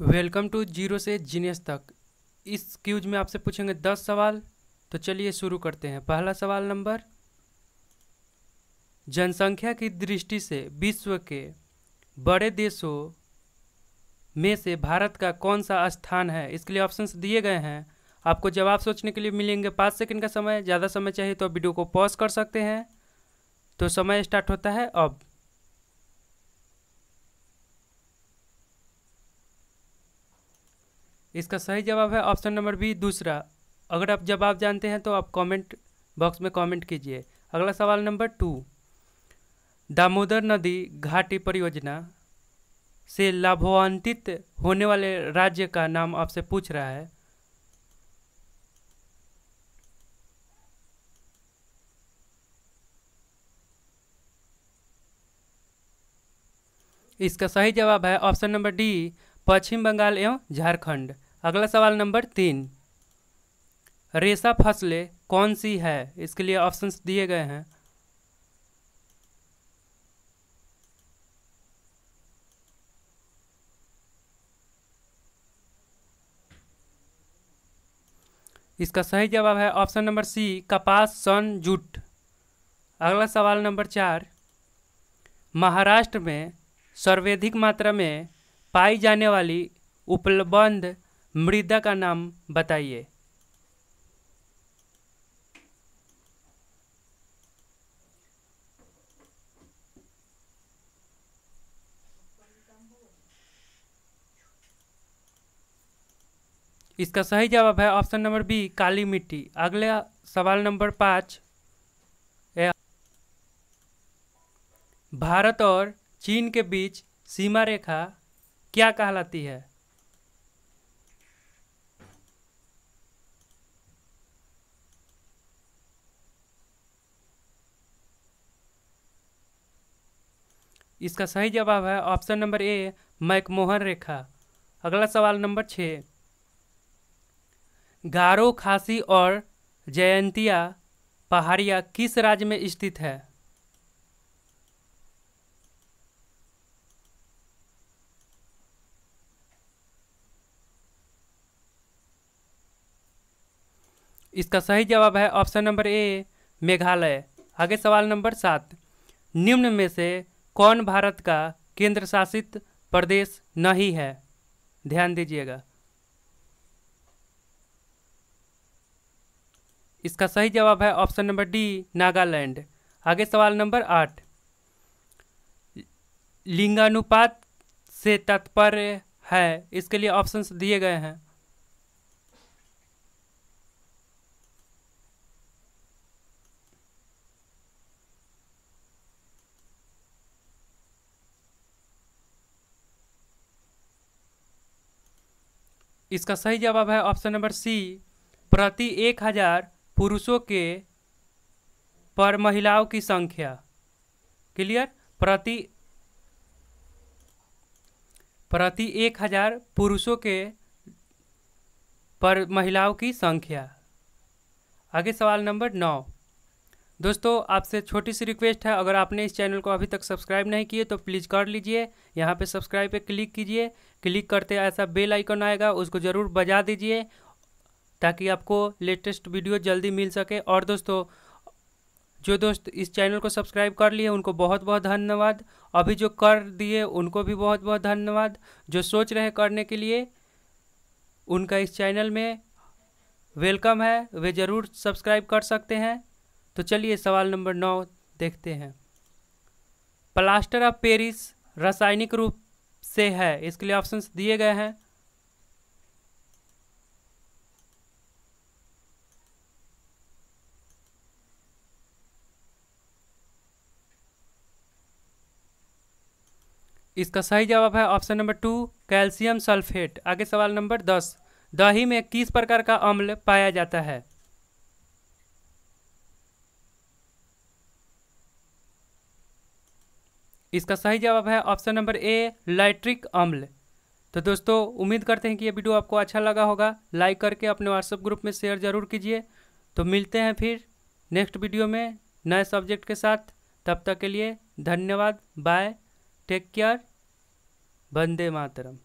Welcome to zero से genius तक। इस क्यूज में आपसे पूछेंगे दस सवाल तो चलिए शुरू करते हैं। पहला सवाल नंबर, जनसंख्या की दृष्टि से विश्व के बड़े देशों में से भारत का कौन सा स्थान है? इसके लिए ऑप्शंस दिए गए हैं। आपको जवाब सोचने के लिए मिलेंगे पाँच सेकंड का समय। ज़्यादा समय चाहिए तो वीडियो को पॉज कर सकते हैं। तो समय स्टार्ट होता है अब। इसका सही जवाब है ऑप्शन नंबर बी, दूसरा। अगर आप जवाब जानते हैं तो आप कमेंट बॉक्स में कमेंट कीजिए। अगला सवाल नंबर टू। दामोदर नदी घाटी परियोजना से लाभान्वित होने वाले राज्य का नाम आपसे पूछ रहा है। इसका सही जवाब है option number D, Paschim Bangal एवं झारखंड। अगला सवाल नंबर तीन। रेशा फ़सलें कौन सी है? इसके लिए ऑप्शंस दिए गए हैं। इसका सही जवाब है ऑप्शन नंबर सी कपास सन जूट। अगला सवाल नंबर चार। महाराष्ट्र में सर्वाधिक मात्रा में पाई जाने वाली उपलब्ध मृदा का नाम बताइए। इसका सही जवाब है ऑप्शन नंबर बी, काली मिट्टी। अगला सवाल नंबर पाँच भारत और चीन के बीच सीमा रेखा क्या कहलाती है? इसका सही जवाब है ऑप्शन नंबर ए, मैकमोहन रेखा। अगला सवाल नंबर छ। गारो, खासी और जयंतिया पहाड़िया किस राज्य में स्थित है? इसका सही जवाब है ऑप्शन नंबर ए, मेघालय। आगे सवाल नंबर सात। निम्न में से कौन भारत का केंद्र शासित प्रदेश नहीं है? ध्यान दीजिएगा। इसका सही जवाब है ऑप्शन नंबर डी, नागालैंड। आगे सवाल नंबर आठ। लिंगानुपात से तात्पर्य है, इसके लिए ऑप्शंस दिए गए हैं। इसका सही जवाब है ऑप्शन नंबर सी, प्रति एक हज़ार पुरुषों के पर महिलाओं की संख्या। क्लियर? प्रति प्रति एक हज़ार पुरुषों के पर महिलाओं की संख्या। आगे सवाल नंबर नौ। दोस्तों, आपसे छोटी सी रिक्वेस्ट है, अगर आपने इस चैनल को अभी तक सब्सक्राइब नहीं किए तो प्लीज़ कर लीजिए। यहाँ पे सब्सक्राइब पे क्लिक कीजिए। क्लिक करते ऐसा बेल आइकन आएगा, उसको ज़रूर बजा दीजिए, ताकि आपको लेटेस्ट वीडियो जल्दी मिल सके। और दोस्तों, जो दोस्त इस चैनल को सब्सक्राइब कर लिए, उनको बहुत बहुत धन्यवाद। अभी जो कर दिए, उनको भी बहुत बहुत धन्यवाद। जो सोच रहे करने के लिए, उनका इस चैनल में वेलकम है। वे ज़रूर सब्सक्राइब कर सकते हैं। तो चलिए सवाल नंबर नौ देखते हैं। प्लास्टर ऑफ़ पेरिस रासायनिक रूप से है, इसके लिए ऑप्शंस दिए गए हैं। इसका सही जवाब है option number two, calcium sulphate. आगे सवाल नंबर दस, दही में किस प्रकार का अम्ल पाया जाता है? इसका सही जवाब है ऑप्शन नंबर ए, लाइट्रिक अम्ल। तो दोस्तों, उम्मीद करते हैं कि ये वीडियो आपको अच्छा लगा होगा। लाइक करके अपने व्हाट्सएप ग्रुप में शेयर ज़रूर कीजिए। तो मिलते हैं फिर नेक्स्ट वीडियो में नए सब्जेक्ट के साथ। तब तक के लिए धन्यवाद। Bye. Take care. Vande Mataram.